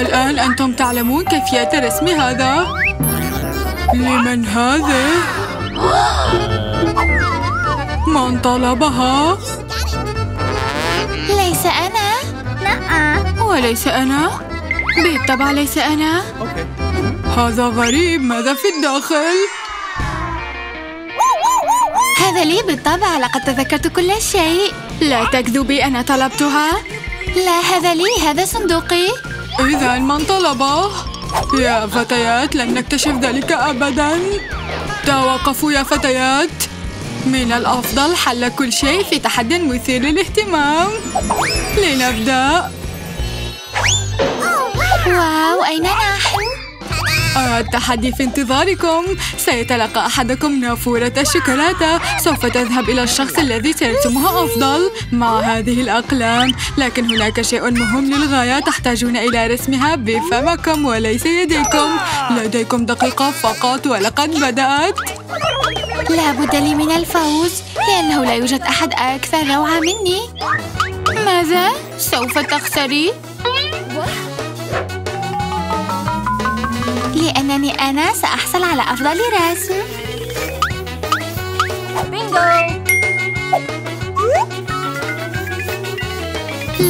الآن أنتم تعلمون كيفية رسم هذا. لمن هذا؟ من طلبها؟ ليس أنا. وليس أنا. بالطبع ليس أنا. هذا غريب. ماذا في الداخل؟ هذا لي بالطبع. لقد تذكرت كل شيء. لا تكذبي أنا طلبتها. لا هذا لي. هذا صندوقي. إذا من طلبه؟ يا فتيات لن نكتشف ذلك أبدا توقفوا يا فتيات من الأفضل حل كل شيء في تحد مثير للاهتمام لنبدأ واو أين نحن؟ التحدي في انتظاركم. سيتلقى أحدكم نافورة الشوكولاتة سوف تذهب إلى الشخص الذي سيرسمها أفضل. مع هذه الأقلام؟ لكن هناك شيء مهم للغاية. تحتاجون إلى رسمها بفمكم وليس يديكم. لديكم دقيقة فقط ولقد بدأت. لا بد لي من الفوز لأنه لا يوجد أحد أكثر روعة مني. ماذا؟ سوف تخسري؟ لأنني أنا سأحصل على أفضل رسم بينغو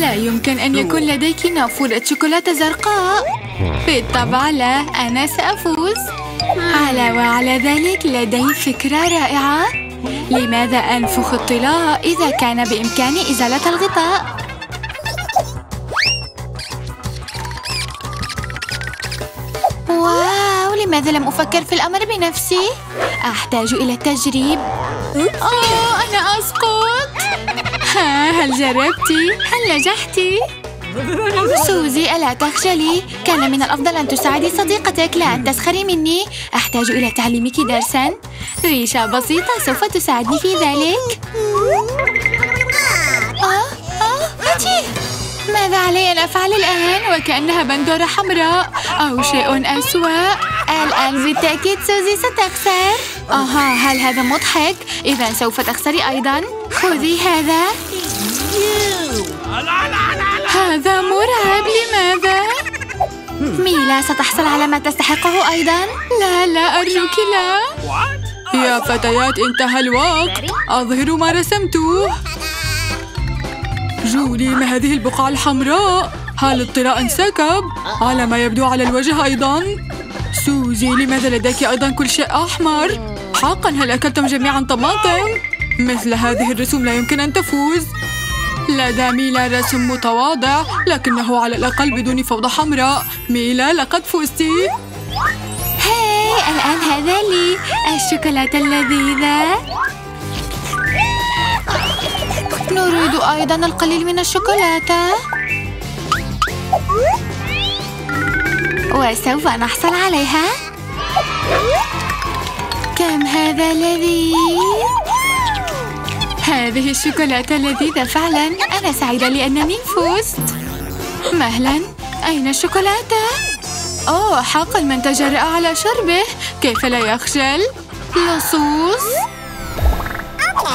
لا يمكن أن يكون لديك نافورة شوكولاتة زرقاء. بالطبع لا أنا سأفوز. على وعلى ذلك لدي فكرة رائعة. لماذا أنفخ الطلاء إذا كان بإمكاني إزالة الغطاء؟ لماذا لم أفكر في الأمر بنفسي؟ أحتاج إلى التجريب أوه أنا أسقط ها هل جربتي؟ هل نجحتي؟ سوزي ألا تخجلي؟ كان من الأفضل أن تساعدي صديقتك لا أن تسخري مني أحتاج إلى تعليمك درساً ريشة بسيطة سوف تساعدني في ذلك آه آه ماذا علي أن أفعل الآن؟ وكأنها بندورة حمراء أو شيء أسوأ الآن بالتأكيد سوزي ستخسر أها هل هذا مضحك؟ إذا سوف تخسري أيضا خذي هذا هذا مرعب لماذا؟ ميلا ستحصل على ما تستحقه أيضا لا لا أرجوك لا يا فتيات انتهى الوقت أظهر ما رسمته جولي ما هذه البقعة الحمراء؟ هل الطلاء انسكب؟ على ما يبدو على الوجه أيضا سوزي لماذا لديك أيضا كل شيء أحمر؟ حقا هل أكلتم جميعا طماطم؟ مثل هذه الرسوم لا يمكن أن تفوز. لدى ميلا رسم متواضع لكنه على الأقل بدون فوضى حمراء. ميلا لقد فزتي. هاي الآن هذا لي. الشوكولاتة اللذيذة. نريد أيضا القليل من الشوكولاتة. وسوف نحصل عليها. كم هذا لذيذ هذه الشوكولاتة لذيذة فعلا. أنا سعيدة لأنني فزت. مهلا. أين الشوكولاتة؟ أوه حقا من تجرأ على شربه. كيف لا يخجل؟ لصوص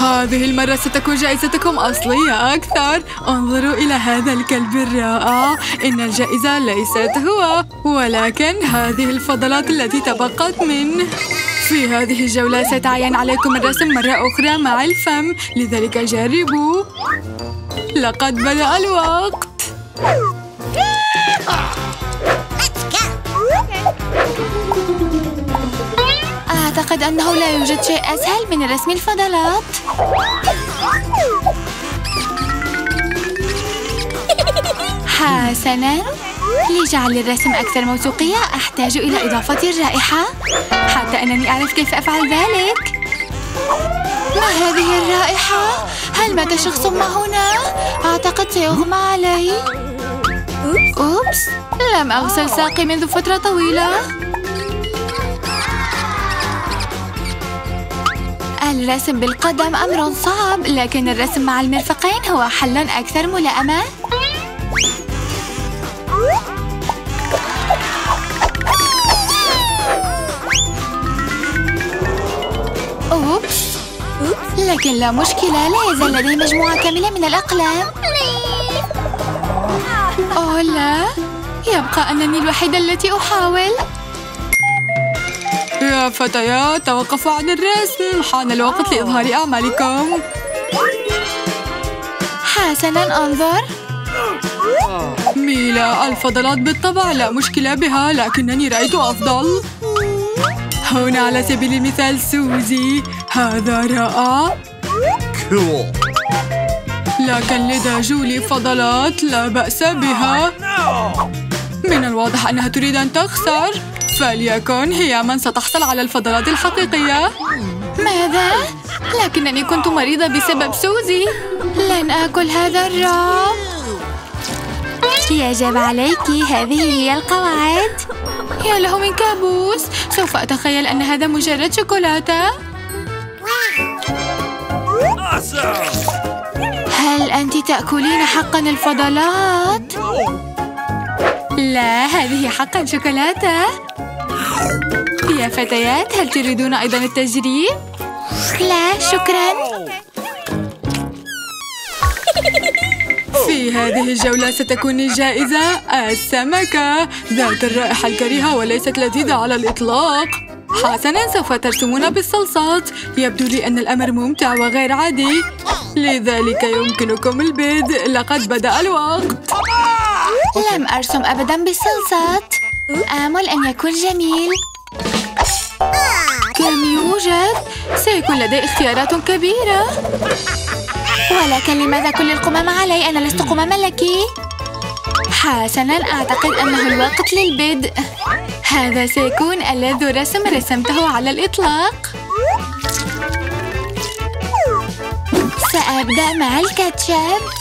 هذه المرة ستكون جائزتكم أصلية أكثر. انظروا إلى هذا الكلب الرائع. إن الجائزة ليست هو ولكن هذه الفضلات التي تبقت منه. في هذه الجولة سيتعين عليكم الرسم مرة أخرى مع الفم. لذلك جربوا. لقد بدأ الوقت. أعتقد أنه لا يوجد شيء أسهل من رسم الفضلات. حسناً لجعل الرسم أكثر موثوقية أحتاج إلى إضافة الرائحة حتى أنني أعرف كيف أفعل ذلك. ما هذه الرائحة؟ هل مات شخص ما هنا؟ أعتقد سيغمى علي. أوبس لم أغسل ساقي منذ فترة طويلة. الرسم بالقدم أمر صعب لكن الرسم مع المرفقين هو حل أكثر ملائمة. أوبس. لكن لا مشكلة لا يزال لدي مجموعة كاملة من الأقلام. أوه لا. يبقى أنني الوحيدة التي أحاول. يا فتيات توقفوا عن الرسم حان الوقت لإظهار أعمالكم. حسناً أنظر. ميلا الفضلات بالطبع. لا مشكلة بها لكنني رأيت أفضل. هنا على سبيل المثال سوزي. هذا رائع. لكن لدى جولي فضلات. لا بأس بها. من الواضح أنها تريد أن تخسر. فليكن هي من ستحصل على الفضلات الحقيقية. ماذا؟ لكنني كنت مريضة بسبب سوزي. لن آكل هذا الراب يجب عليك هذه هي القواعد. يا له من كابوس. سوف أتخيل أن هذا مجرد شوكولاتة. هل أنت تأكلين حقا الفضلات؟ لا هذه حقا شوكولاتة. يا فتيات هل تريدون أيضا التجريب؟ لا شكرا. في هذه الجولة ستكون الجائزة السمكة. ذات الرائحة الكريهة وليست لذيذة على الإطلاق. حسنا سوف ترسمون بالصلصات. يبدو لي أن الأمر ممتع وغير عادي. لذلك يمكنكم البدء لقد بدأ الوقت. لم أرسم أبدا بالصلصات؟ آمل أن يكون جميل. كم يوجد؟ سيكون لدي اختيارات كبيرة. ولكن لماذا كل القمم علي؟ أنا لست قمما لك. حسنا أعتقد أنه الوقت للبدء. هذا سيكون ألذ رسم رسمته على الإطلاق. سأبدأ مع الكاتشب.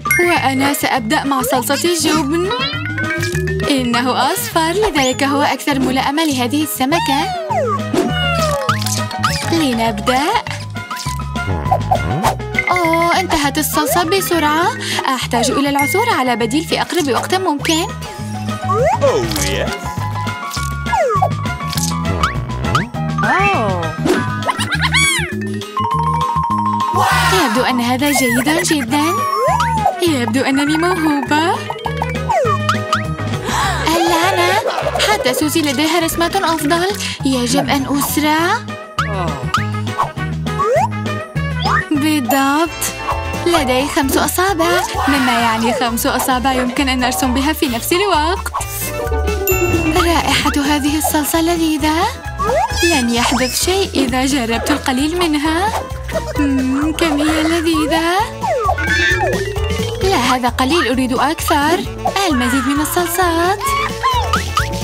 وأنا سأبدأ مع صلصة الجبن إنه أصفر لذلك هو أكثر ملائمة لهذه السمكة. لنبدأ. أوه انتهت الصلصة بسرعة. أحتاج إلى العثور على بديل في أقرب وقت ممكن. يبدو أن هذا جيدا جدا. يبدو أنني موهوبة. اللعنة حتى سوزي لديها رسمات أفضل. يجب أن أسرع. بالضبط. لدي خمس أصابع. مما يعني خمس أصابع يمكن أن أرسم بها في نفس الوقت. رائحة هذه الصلصة لذيذة. لن يحدث شيء إذا جربت القليل منها. مم، كم هي لذيذة. لا هذا قليل أريد أكثر. المزيد من الصلصات.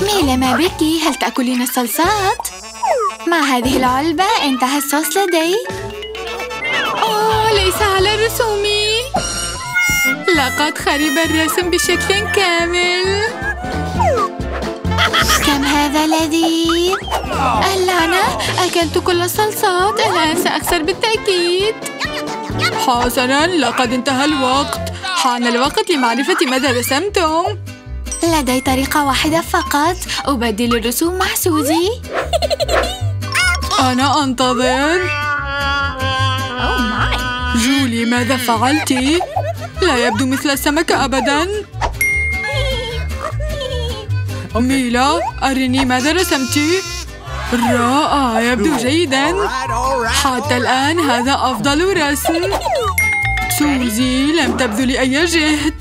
ميلا ما بك هل تأكلين الصلصات؟ مع هذه العلبة؟ انتهى الصوص لدي. آه ليس على رسومي. لقد خرب الرسم بشكل كامل. كم هذا لذيذ اللعنة أكلت كل الصلصات. الآن سأخسر بالتأكيد. حسنا لقد انتهى الوقت. حان الوقت لمعرفة ماذا رسمتم. لدي طريقة واحدة فقط. أبدل الرسوم مع سوزي. أنا أنتظر. جولي ماذا فعلت؟ لا يبدو مثل السمكة أبدا. ميلا أرني ماذا رسمت؟ رائع يبدو جيدا. حتى الآن هذا أفضل رسم. سوزي لم تبذلي أي جهد.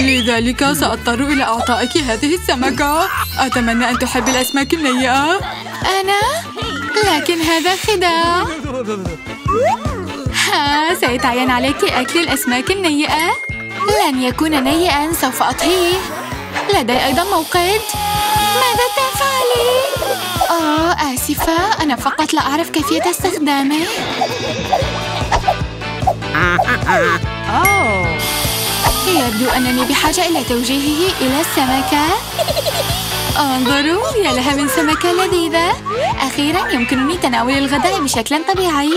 لذلك سأضطر إلى إعطائك هذه السمكة. أتمنى أن تحبي الأسماك النيئة أنا؟ لكن هذا خداع ها سيتعين عليك أكل الأسماك النيئة لن يكون نيئا سوف أطهيه. لدي أيضا موقد. ماذا تفعلي؟ آه آسفة أنا فقط لا أعرف كيفية استخدامه. يبدو أنني بحاجة إلى توجيهه إلى السمكة. انظروا يا لها من سمكة لذيذة. أخيرا يمكنني تناول الغداء بشكل طبيعي.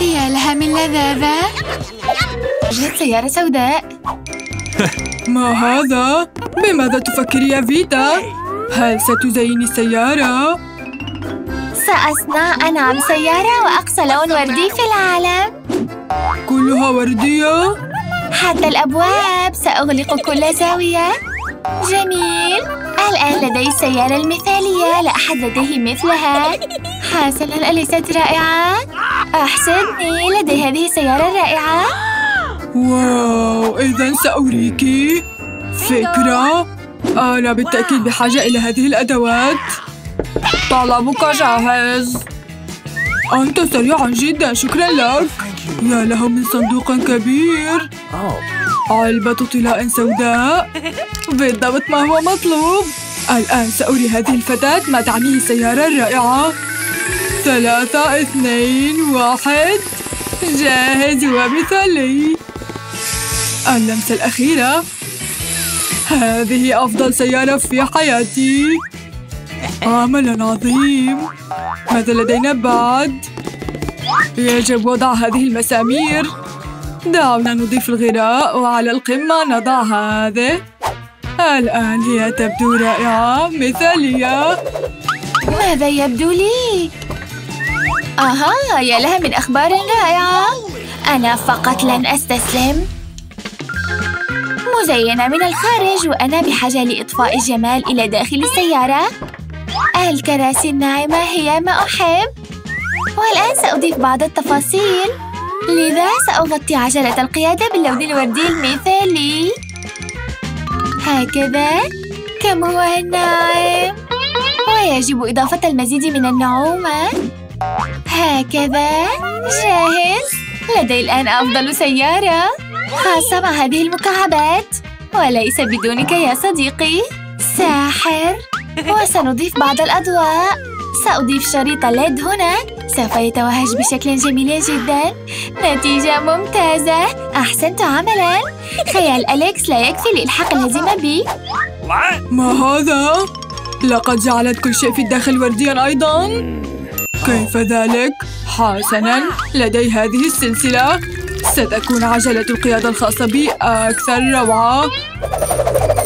يا لها من لذاذة. جت سيارة سوداء. ما هذا؟ بماذا تفكري يا فيتا؟ هل ستزيني السيارة؟ سأصنع أنعم سيارة وأقصى لون وردي في العالم كلها وردية؟ حتى الأبواب سأغلق كل زاوية جميل الآن لدي السيارة المثالية لا أحد لديه مثلها حسنا أليست رائعة؟ أحسني لدي هذه السيارة الرائعة واو إذا سأريك فكرة. أنا بالتأكيد بحاجة إلى هذه الأدوات. طلبك جاهز. أنت سريع جدا شكرا لك. يا له من صندوق كبير. علبة طلاء سوداء. بالضبط ما هو مطلوب؟ الآن سأري هذه الفتاة. ما تعنيه السيارة الرائعة؟ ثلاثة اثنين واحد. جاهز ومثالي اللمسة الأخيرة. هذه أفضل سيارة في حياتي. عمل عظيم. ماذا لدينا بعد؟ يجب وضع هذه المسامير. دعونا نضيف الغراء وعلى القمة نضع هذه. الآن هي تبدو رائعة. مثالية. ماذا يبدو لي؟ أها يا لها من أخبار رائعة. أنا فقط لن أستسلم. مزينة من الخارج وأنا بحاجة لإضفاء الجمال إلى داخل السيارة. الكراسي الناعمة هي ما أحب. والآن سأضيف بعض التفاصيل. لذا سأغطي عجلة القيادة باللون الوردي المثالي. هكذا. كم هو الناعم؟ ويجب إضافة المزيد من النعومة. هكذا. جاهز. لدي الآن أفضل سيارة. خاصة مع هذه المكعبات. وليس بدونك يا صديقي. ساحر. وسنضيف بعض الأضواء. سأضيف شريط ليد هنا. سوف يتوهج بشكل جميل جدا. نتيجة ممتازة. أحسنت عملا. خيال أليكس لا يكفي لإلحاق الهزيمة بي. ما هذا؟ لقد جعلت كل شيء في الداخل ورديا أيضا. كيف ذلك؟ حسنا. لدي هذه السلسلة. ستكون عجلة القيادة الخاصة بي أكثر روعة.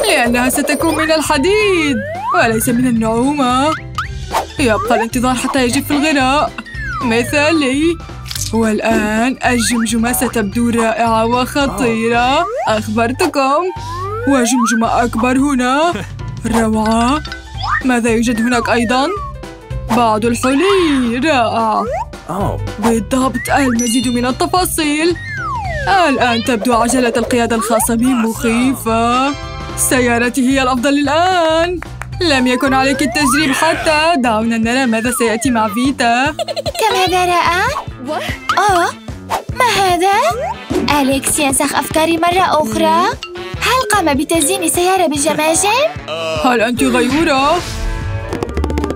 لأنها ستكون من الحديد وليس من النعومة. يبقى الانتظار حتى يجف الغراء مثالي والآن الجمجمة ستبدو رائعة وخطيرة. أخبرتكم وجمجمة أكبر هنا. روعة. ماذا يوجد هناك أيضا؟ بعض الحلي رائع. بالضبط المزيد من التفاصيل. الآن تبدو عجلة القيادة الخاصة بي مخيفة سيارتي هي الأفضل الآن لم يكن عليك التجريب حتى دعونا نرى ماذا سيأتي مع فيتا كم هذا رائع؟ آه ما هذا؟ أليكس ينسخ أفكاري مرة أخرى هل قام بتزيين سيارة بالجماجم؟ هل أنت غيورة؟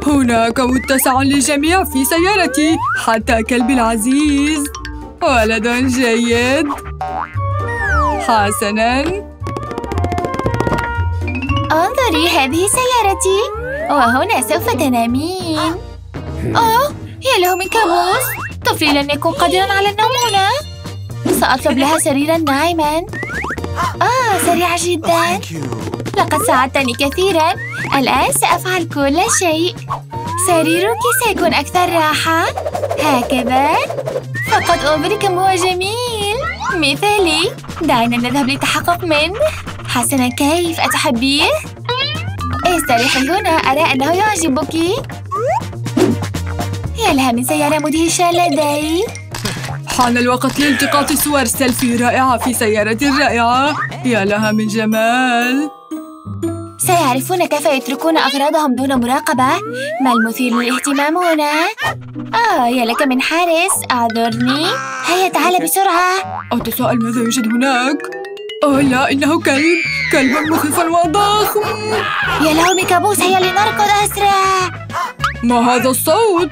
هناك متسع للجميع في سيارتي حتى كلبي العزيز ولد جيد. حسناً. انظري هذه سيارتي. وهنا سوف تنامين. آه يا له من كابوس. طفلي لن يكون قادرا على النوم هنا. سأطلب لها سريرا ناعما. آه سريعة جدا. لقد ساعدتني كثيرا. الآن سأفعل كل شيء. سريرك سيكون أكثر راحة. هكذا. فقط انظري كم هو جميل. مثالي دعنا نذهب للتحقق منه. حسنا كيف أتحبيه؟ استريحي هنا أرى أنه يعجبك. يا لها من سيارة مدهشة لدي. حان الوقت لالتقاط صور سيلفي رائعة في سيارتي الرائعة يا لها من جمال. سيعرفون كيف يتركون أغراضهم دون مراقبة؟ ما المثير للاهتمام هنا؟ آه يا لك من حارس أعذرني. هيا تعال بسرعة. أتساءل ماذا يوجد هناك؟ أوه لا إنه كلب. كلب مخيف وضخم. يا له من كابوس هيا لنركض أسرع. ما هذا الصوت؟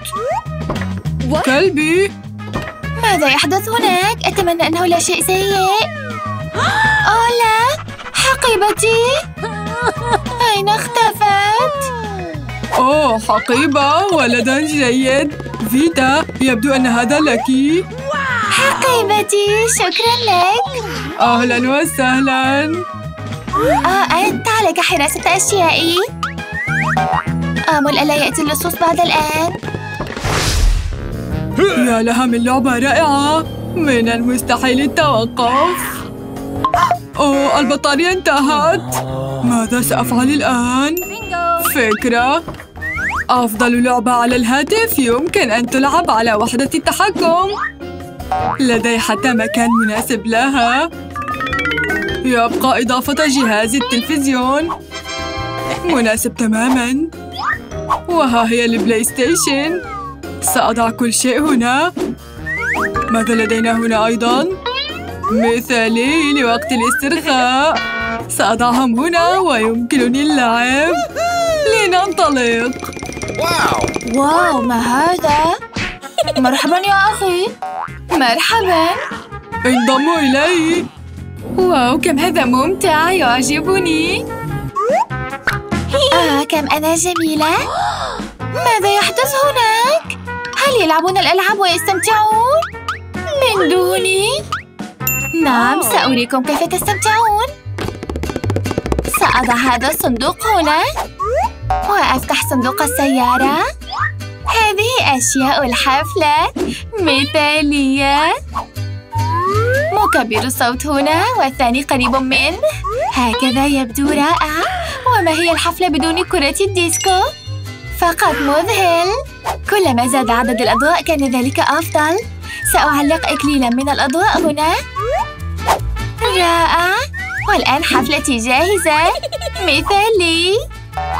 كلبي. ماذا يحدث هناك؟ أتمنى أنه لا شيء سيء. أوه لا حقيبتي. أين اختفت؟ أوه حقيبة ولدا جيد. فيتا يبدو أن هذا لك. حقيبتي شكرا لك. أهلا وسهلا. آه أنت عليك حراسة أشيائي. آمل ألا يأتي اللصوص بعد الآن؟ يا لها من لعبة رائعة. من المستحيل التوقف. أوه البطارية انتهت. ماذا سأفعل الآن؟ فكرة. أفضل لعبة على الهاتف. يمكن أن تلعب على وحدة التحكم. لدي حتى مكان مناسب لها. يبقى إضافة جهاز التلفزيون. مناسب تماماً. وها هي ال PlayStation سأضع كل شيء هنا. ماذا لدينا هنا أيضاً؟ مثالي لوقت الاسترخاء. سأضعهم هنا ويمكنني اللعب. لننطلق. واو! ما هذا؟ مرحبا يا أخي. مرحبا. انضموا إلي. واو كم هذا ممتع. يعجبني. آه كم أنا جميلة. ماذا يحدث هناك؟ هل يلعبون الألعاب ويستمتعون؟ من دوني؟ نعم سأريكم كيف تستمتعون. سأضع هذا الصندوق هنا. وأفتح صندوق السيارة. هذه أشياء الحفلة. مثالية. مكبر الصوت هنا والثاني قريب منه. هكذا يبدو رائع. وما هي الحفلة بدون كرة الديسكو؟ فقط مذهل. كلما زاد عدد الأضواء كان ذلك أفضل. سأعلق إكليلا من الأضواء هنا. رائع. والآن حفلتي جاهزة. مثالي.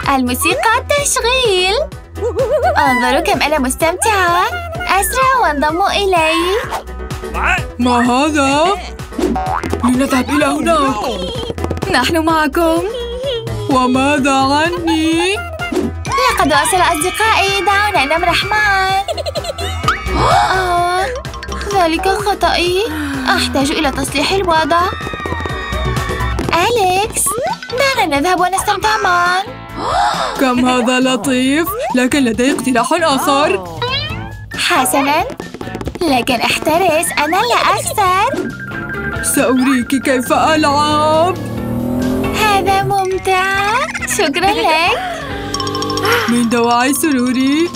الموسيقى تشغيل انظروا كم أنا مستمتعة. أسرع وانضموا إلي. ما هذا؟ لنذهب إلى هناك. نحن معكم. وماذا عني؟ لقد وصل أصدقائي دعونا نمرح معا ذلك خطأي. أحتاج إلى تصليح الوضع. أليكس دعنا نذهب ونستمتع معا؟ كم هذا لطيف لكن لدي اقتراح آخر. حسنا. لكن احترس أنا لا أخسر سأريك كيف ألعب. هذا ممتع. شكرا لك. من دواعي سروري.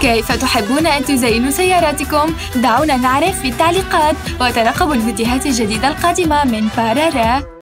كيف تحبون أن تزينوا سياراتكم؟ دعونا نعرف في التعليقات وترقبوا الفيديوهات الجديدة القادمة من بارارا